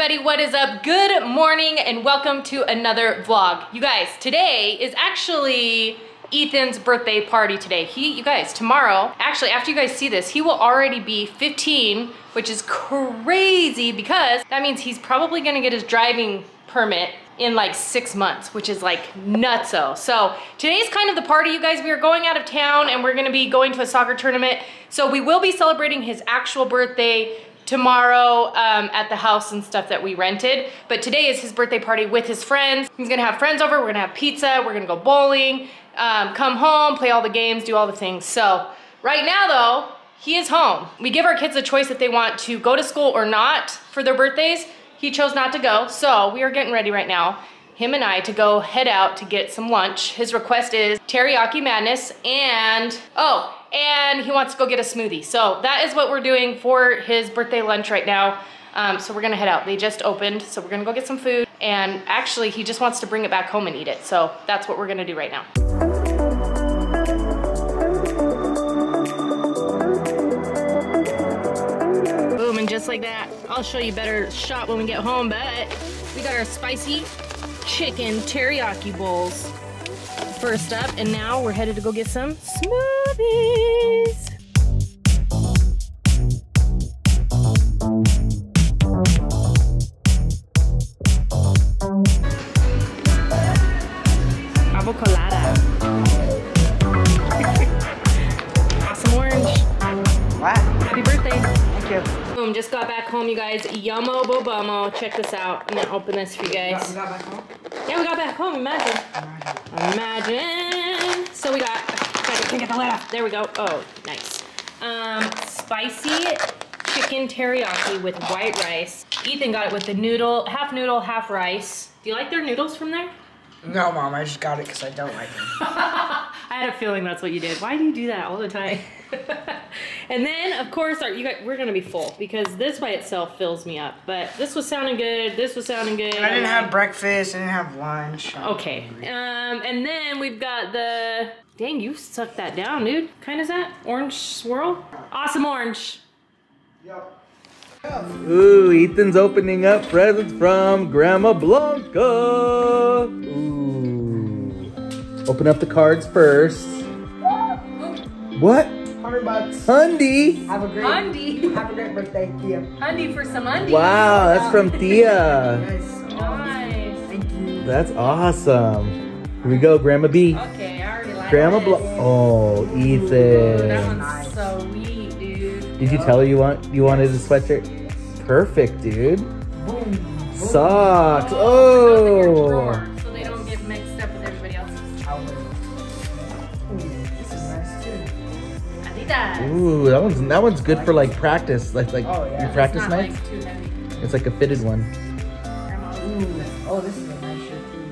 everybody, what is up? Good morning and welcome to another vlog. You guys, today is actually Ethan's birthday party today. He, you guys, tomorrow, actually after you guys see this, he will already be 15, which is crazy because that means he's probably gonna get his driving permit in like six months, which is like nutso. So today's kind of the party, you guys. We are going out of town and we're gonna be going to a soccer tournament. So we will be celebrating his actual birthday tomorrow um, at the house and stuff that we rented. But today is his birthday party with his friends. He's gonna have friends over, we're gonna have pizza, we're gonna go bowling, um, come home, play all the games, do all the things. So right now though, he is home. We give our kids a choice if they want to go to school or not for their birthdays. He chose not to go, so we are getting ready right now him and I to go head out to get some lunch. His request is teriyaki madness and, oh, and he wants to go get a smoothie. So that is what we're doing for his birthday lunch right now. Um, so we're gonna head out. They just opened, so we're gonna go get some food. And actually, he just wants to bring it back home and eat it. So that's what we're gonna do right now. Boom, and just like that, I'll show you better shot when we get home, but we got our spicy chicken teriyaki bowls first up, and now we're headed to go get some smoothies. Avocado. awesome orange. What? Happy birthday. Thank you. Boom, just got back home, you guys. Yummo bobomo. Check this out. I'm gonna open this for you guys. You got back home? Yeah, we got back home, imagine. Imagine. So we got, I can't get the lid off. There we go. Oh, nice. Um, spicy chicken teriyaki with white rice. Ethan got it with the noodle, half noodle, half rice. Do you like their noodles from there? No, Mom, I just got it because I don't like them. I had a feeling that's what you did. Why do you do that all the time? and then, of course, our, you guys, we're gonna be full because this by itself fills me up. But this was sounding good. This was sounding good. I didn't have breakfast. I didn't have lunch. Okay. Um, and then we've got the. Dang, you sucked that down, dude. Kind of that orange swirl. Awesome orange. Yep. Ooh, Ethan's opening up presents from Grandma Blanca. Ooh. Open up the cards first. What? 100 bucks. Hundy. Have a great, Undy. have a great birthday, Tia. Undy for some undies. Wow, that's from Thea. Nice. Nice. Thank you. That's awesome. Here we go, Grandma B. Okay, I already like Grandma it. Blanca. Oh, Ooh, that Ethan. one's so sweet, dude. Did you tell her you want you wanted a sweatshirt? Perfect, dude. Boom. boom. Socks. Those in your Oh. drawer, so they don't get mixed up with everybody else's. I'll wear it. Ooh, this is nice too. Adidas. Ooh, that one's that one's good for like practice, like like Oh, yeah. your It's practice Not nights. like too heavy. It's like a fitted one. Grandma's Ooh. Oh, this is a nice shirt too.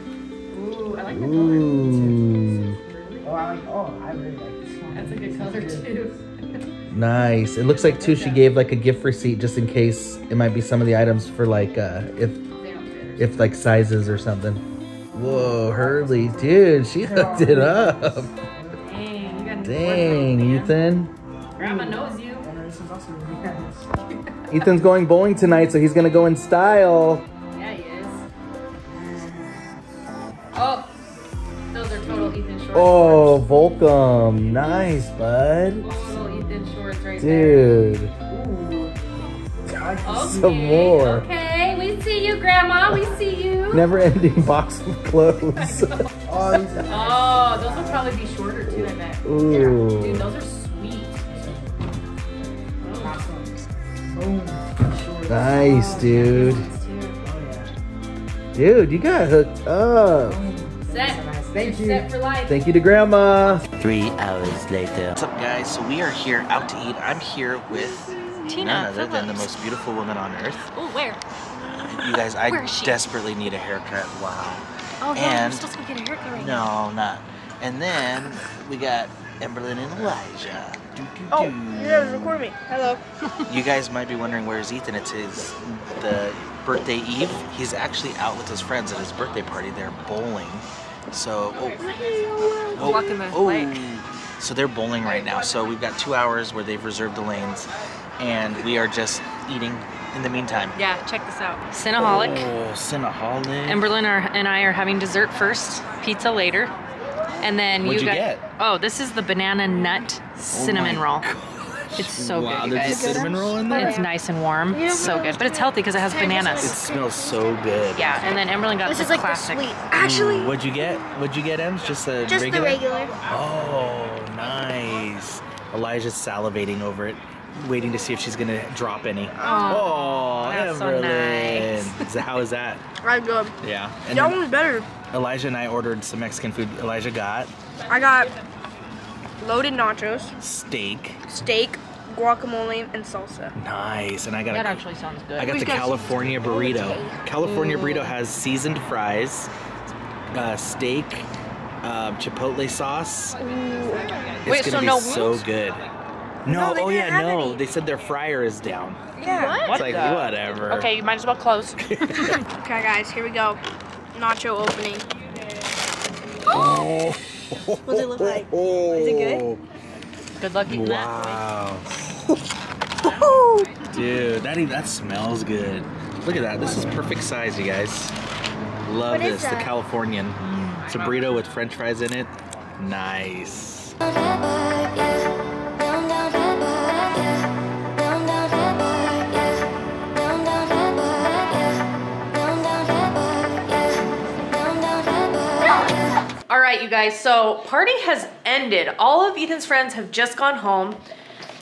Ooh, I like the color. Ooh, Oh, I like. Oh, I really like this one. That's a good color too. nice. It looks like too she gave like a gift receipt just in case it might be some of the items for like uh if They don't fit. if like sizes or something. Whoa, Hurley, dude, she hooked it up. Dang, you Dang, Ethan. Grandma knows you. And this is also really nice. Ethan's going bowling tonight, so he's gonna go in style. Yeah, he is. Oh, those are total Ethan shorts. Oh, Volcom, nice, bud. Oh, Total Ethan shorts right there. Dude, Ooh. I some Okay, more. Okay, we see you, Grandma. We see you. never ending box of clothes. Oh, Oh, those will probably be shorter too, I bet. Ooh. Dude, those are sweet. Oh, awesome. Boom. Shorts. Nice, dude. Oh, yeah. Dude, you got hooked up. Oh, Boom. Set. Nice. Thank you. Set for life. Thank you to Grandma. Three hours later. What's up, guys? So we are here out to eat. I'm here with Tina, none other than the most beautiful woman on earth. Oh, where? You guys, I Where is she? desperately need a haircut. Wow. Oh, no, And- I'm supposed to go get a haircut right No, not. And then we got Emberlynn and Elijah. Doo, doo, Oh, doo. you guys record me. Hello. You guys might be wondering where's Ethan. It's his the birthday eve. He's actually out with his friends at his birthday party. They're bowling. So oh, oh, Blocking the oh. light. So they're bowling right now. So we've got two hours where they've reserved the lanes, and we are just eating in the meantime. Yeah, check this out. Cinnaholic. Oh, Cinnaholic. Emberlynn are, and I are having dessert first, pizza later. And then What'd you got, get? Oh, this is the banana nut oh cinnamon roll. It's so wow, good, you there's a cinnamon roll in there? It's nice and warm. It's so good, but it's healthy because it has bananas. It smells so good. Yeah, and then Emberlynn got This the is like classic. the sweet. Actually, What'd you get? What'd you get, Ems? Just a just regular? the regular. Oh, nice. Elijah's salivating over it, waiting to see if she's gonna drop any. Oh, that's so nice. So how is that? Right good. Yeah. And That one's better. Elijah and I ordered some Mexican food. Elijah got I got loaded nachos, steak. steak, guacamole, and salsa. Nice. And I got That a, actually sounds good. I got We the got some- California burrito. California burrito has seasoned fries, uh, steak, um, chipotle sauce. It's Wait, gonna so be no so wings? good. No, No, they oh didn't yeah, have no. any. They said their fryer is down. Yeah. It's like whatever. Okay, you might as well close. Okay, guys, here we go. Nacho opening. Oh. What does it look like? Is it good? Good luck eating that. Wow, Woohoo! Dude, that even, that smells good. Look at that. This is perfect size, you guys. Love What is this. The that? Californian. Mm, it's a burrito with French fries in it. Nice. All right, you guys, so party has ended. All of Ethan's friends have just gone home.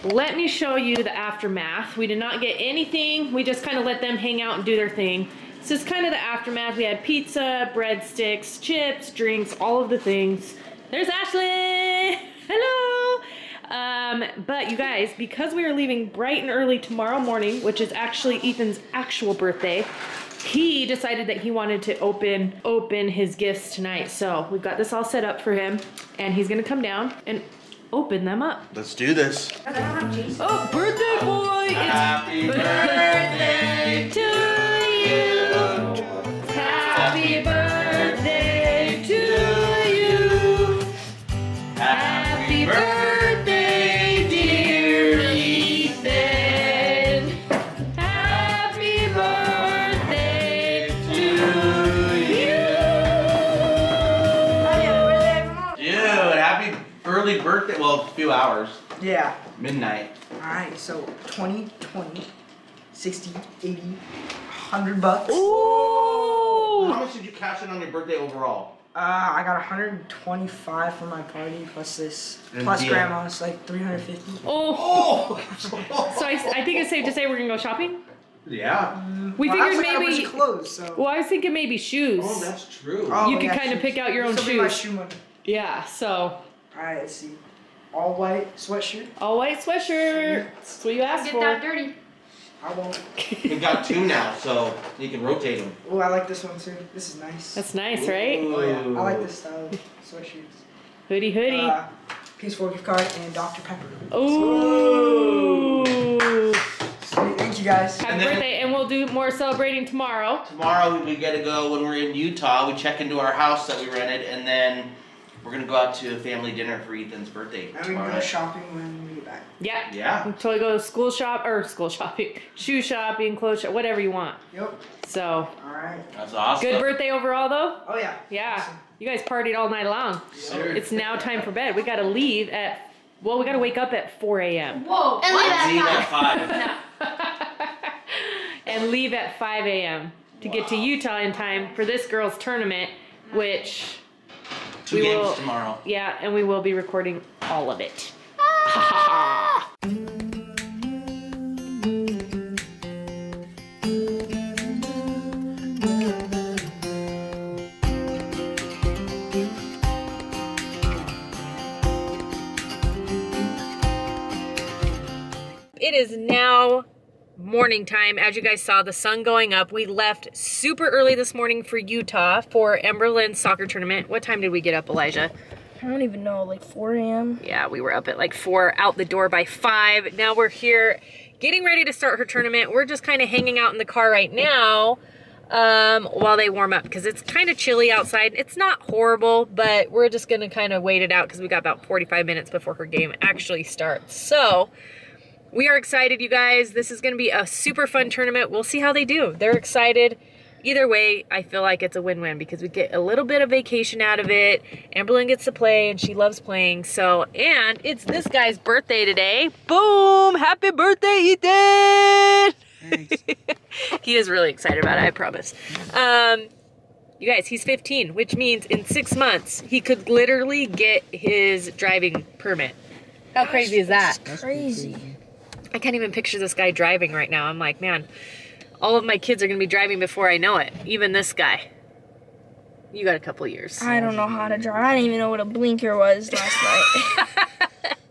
Let me show you the aftermath. We did not get anything. We just kind of let them hang out and do their thing. This is kind of the aftermath. We had pizza, breadsticks, chips, drinks, all of the things. There's Ashley. Hello. Um, but you guys, because we are leaving bright and early tomorrow morning, which is actually Ethan's actual birthday, he decided that he wanted to open open his gifts tonight. So we've got this all set up for him, and he's gonna come down and open them up. Let's do this. Oh, birthday boy! Happy birthday to early birthday. Well, a few hours. Yeah. Midnight. Alright, so 20, 20, 60, 80, 100 bucks. How much did you cash in on your birthday overall? Uh, I got 125 for my party, plus this, And plus deal. grandma's like 350. Oh! Oh! So I, I think it's safe to say we're gonna go shopping. yeah. We Well, figured also got a bunch maybe. of clothes, so. Well, I was thinking maybe shoes. Oh, that's true. Oh, you could yeah, kind of shoes. pick out your own This'll be my shoes. shoe money. Yeah. So Alright, let's see. All white sweatshirt. all white sweatshirt. That's what you asked for. Get that dirty. I won't. We got two now, so you can rotate them. Oh, I like this one too. This is nice. That's nice, right? oh, yeah. I like this style of sweatshirts. Hoodie, hoodie. Uh, PS4 gift card and Dr. Pepper. Ooh. Sweet. Thank you guys. Happy And then- birthday, and we'll do more celebrating tomorrow. Tomorrow we get to go when we're in Utah. We check into our house that we rented, and then we're gonna go out to a family dinner for Ethan's birthday And we tomorrow can go night. shopping when we get back. Yeah. Yeah. We totally go to school shop or school shopping, shoe shopping, clothes shop, whatever you want. Yep. So Alright. That's awesome. good birthday overall, though. Oh, yeah. Yeah. Awesome. You guys partied all night long. Sure. It's now time for bed. We gotta leave at. Well, we gotta wake up at 4 a.m. Whoa. And leave See you that at five. and leave at 5 a.m. to get to Utah in time for this girls' tournament, which, Two We games will- tomorrow. yeah, and we will be recording all of it. It is now morning time. As you guys saw, the sun going up. We left super early this morning for Utah for Emberlynn's soccer tournament. What time did we get up, Elijah? I don't even know, like 4 a.m. Yeah, we were up at like four, out the door by five. Now we're here getting ready to start her tournament. We're just kind of hanging out in the car right now um, while they warm up because it's kind of chilly outside. It's not horrible, but we're just going to kind of wait it out because we got about 45 minutes before her game actually starts. So we are excited, you guys. This is going to be a super fun tournament. We'll see how they do. They're excited. Either way, I feel like it's a win-win because we get a little bit of vacation out of it. Emberlynn gets to play and she loves playing. So, and it's this guy's birthday today. Boom! Happy birthday, Ethan! he is really excited about it, I promise. Um, you guys, he's 15, which means in six months, he could literally get his driving permit. How crazy is that? Crazy. I can't even picture this guy driving right now. I'm like, man, all of my kids are going to be driving before I know it. Even this guy. You got a couple years. I don't know how to drive. I didn't even know what a blinker was last night.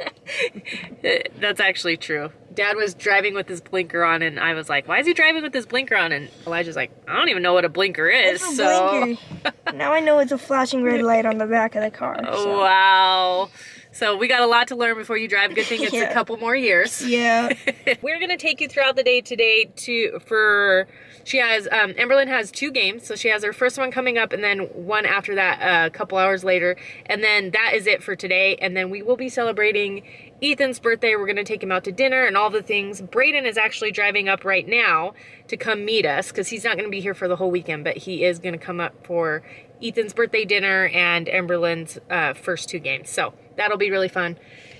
That's actually true. Dad was driving with his blinker on, and I was like, "Why is he driving with his blinker on?" And Elijah's like, "I don't even know what a blinker is." It's a so, blinker. now I know it's a flashing red light on the back of the car. So. wow. So we got a lot to learn before you drive. Good thing it's a couple more years. Yeah. We're gonna take you throughout the day today to for she has um Emberlynn has two games, so she has her first one coming up and then one after that uh, a couple hours later, and then that is it for today. And then we will be celebrating Ethan's birthday. We're gonna take him out to dinner and all the things. Braden is actually driving up right now to come meet us because he's not gonna be here for the whole weekend, but he is gonna come up for Ethan's birthday dinner and Emberlynn's uh, first two games. So that'll be really fun.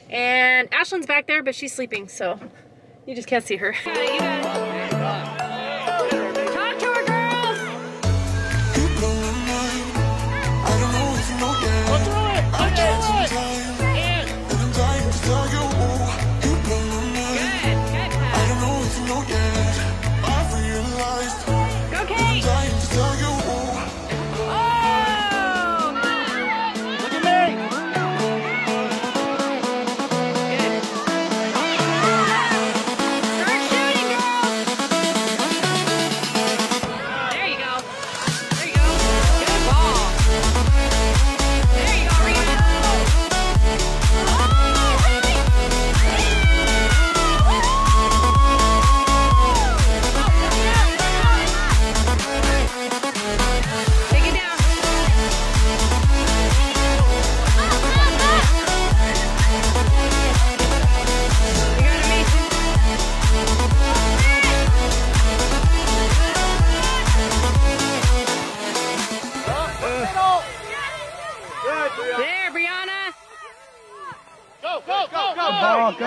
And Ashlyn's back there, but she's sleeping, so you just can't see her. 哥，哥，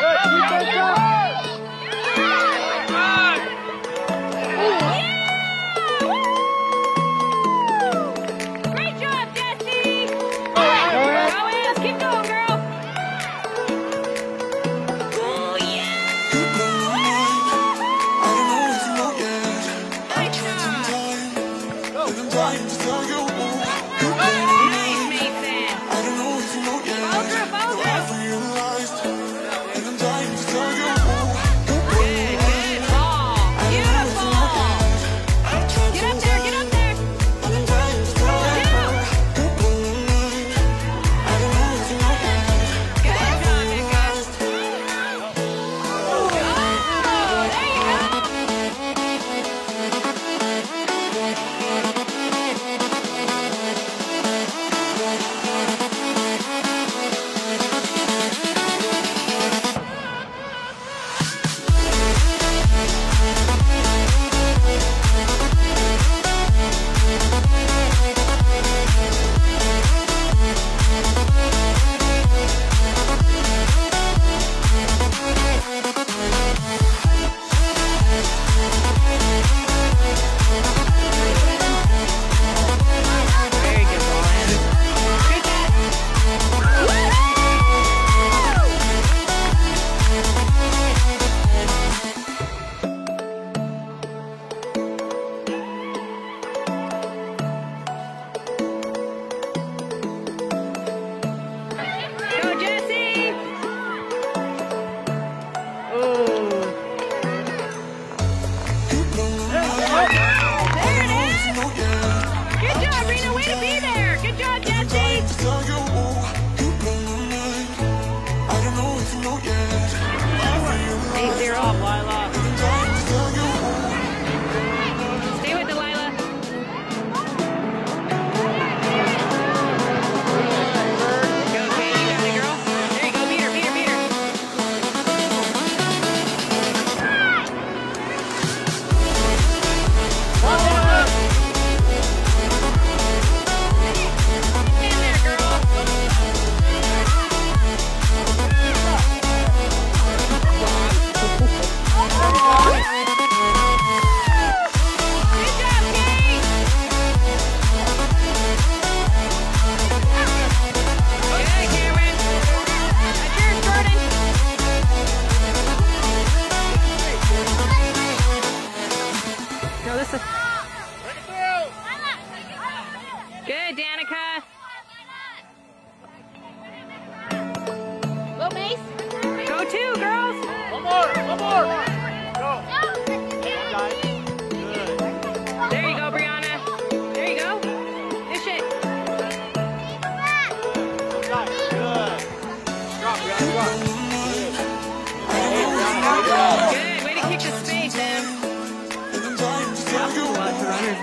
哥，哥。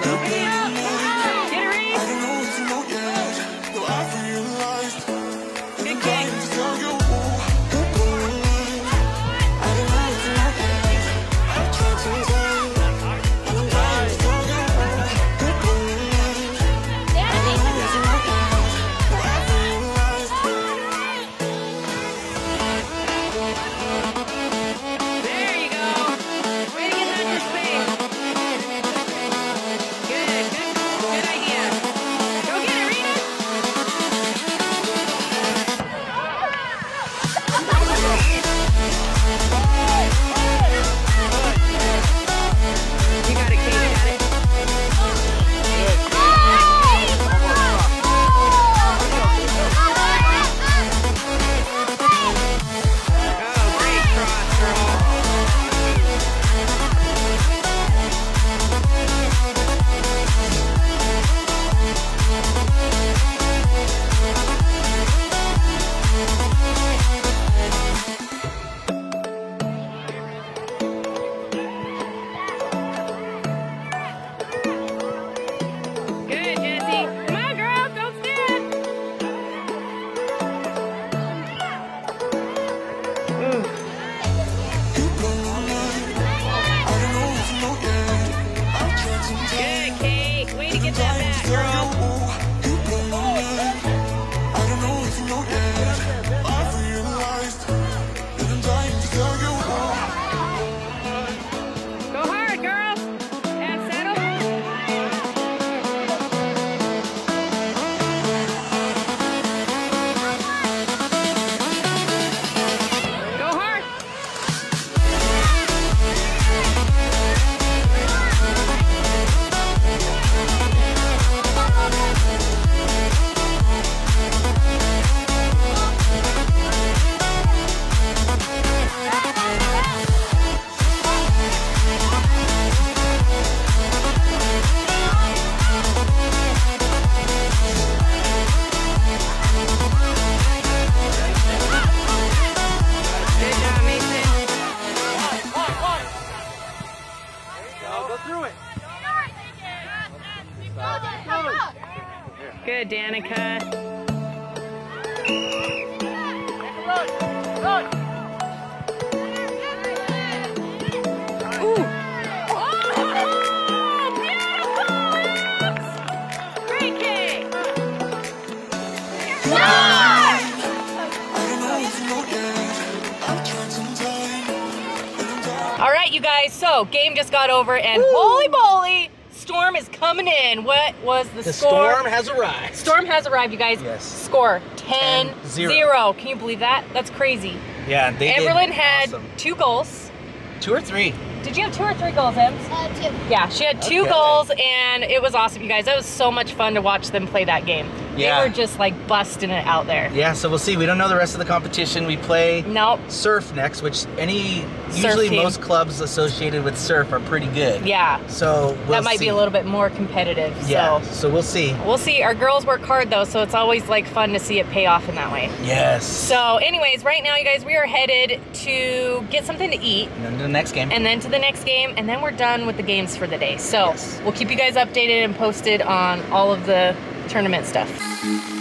Get Good, Danica. Run, run. Ooh. Oh, beautiful! Great kick. All right, you guys. So game just got over, and holy moly, storm is coming in. What was the, The score? storm has arrived. Storm has arrived, you guys. Yes. Score 10 0. 0. Can you believe that? That's crazy. Yeah, they Emberlynn did had awesome. two goals. two or three. Did you have two or three goals, Ems? Uh, yeah, she had two Okay. goals, and it was awesome, you guys. That was so much fun to watch them play that game. Yeah. They were just like busting it out there. Yeah, so we'll see. We don't know the rest of the competition. We play Nope. surf next, which any Surf usually team. most clubs associated with surf are pretty good. Yeah. So we'll that might see. be a little bit more competitive. Yeah. So So we'll see. we'll see. Our girls work hard though, so it's always like fun to see it pay off in that way. Yes. So, anyways, right now, you guys, we are headed to get something to eat. and then to the next game. and then to the next game, and then we're done with the games for the day. So Yes. we'll keep you guys updated and posted on all of the tournament stuff.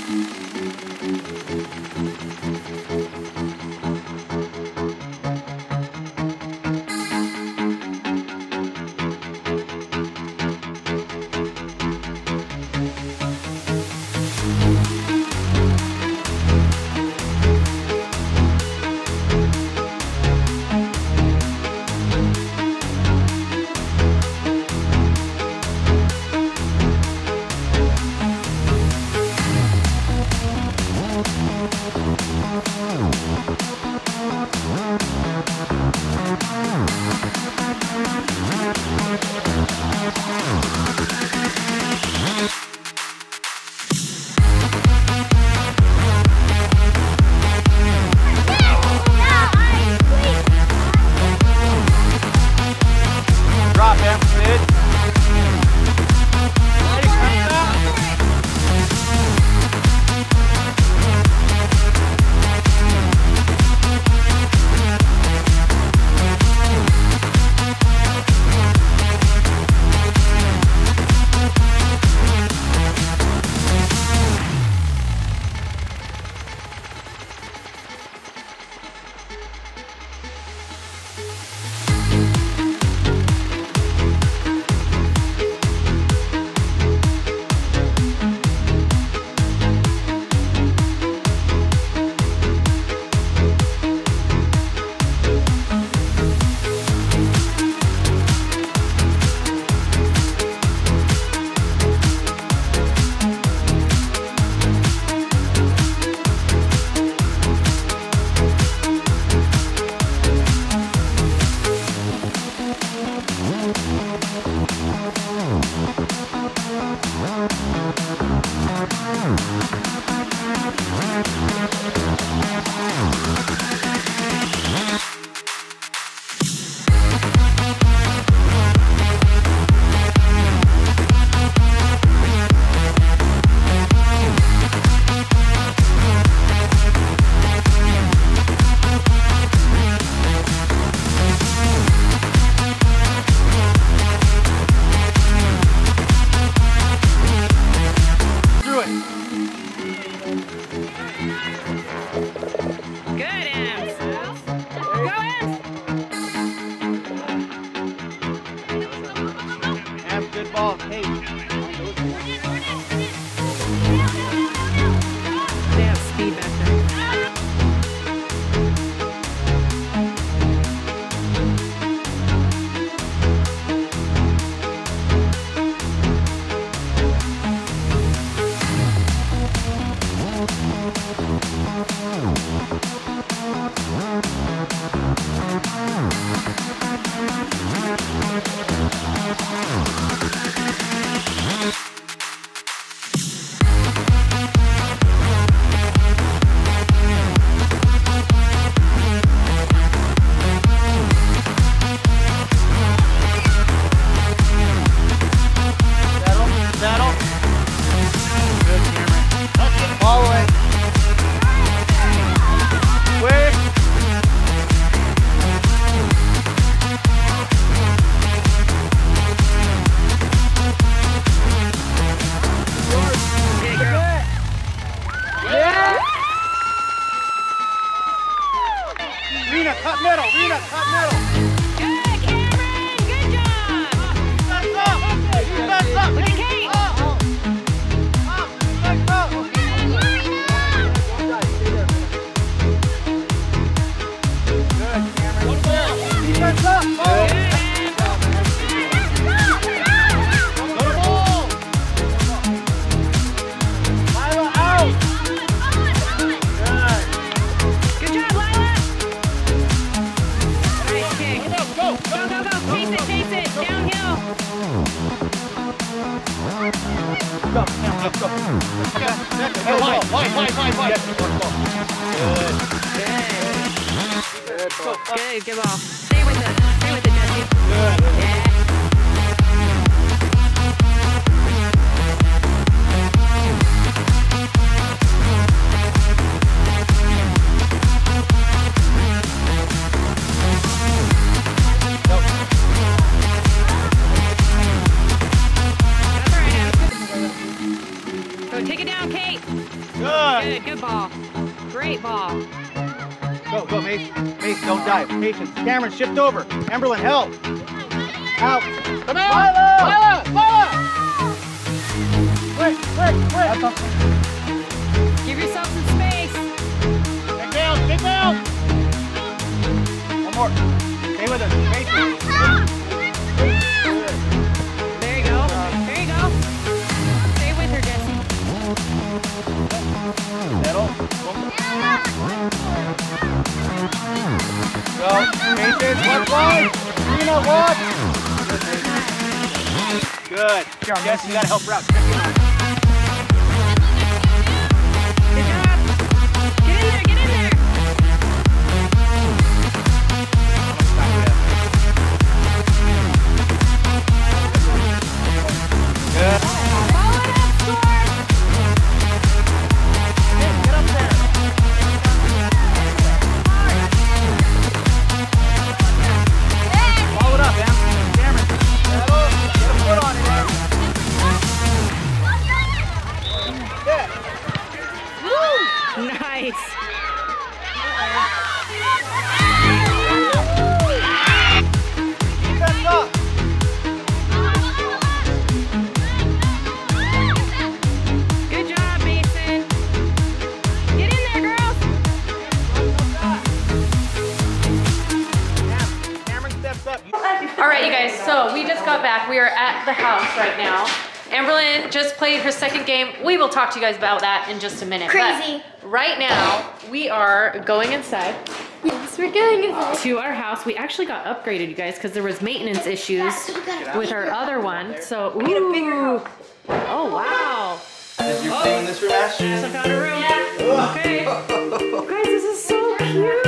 Rena, cut middle. Rena, cut let's wide. Good. Good ball. Stay with it. Don't dive. Patience. Cameron, shift over. Emberlynn, help. Out. Come out. Lila! Lila! Quick, quick, quick. Give yourself some space. Take down, take down. One more. Stay with us. Patience. Go. Patience. Watch line. Watch. Good. Jess, you gotta help her out. Right now. Emberlynn just played her second game. We will talk to you guys about that in just a minute. But Crazy. right now, we are going inside Yes, we're going inside. to our house. We actually got upgraded, you guys, because there was maintenance issues with our other one. So, ooh. Oh, wow. Is your thing in this room, Ashton? I found a room. Yeah. Okay. Guys, this is so cute.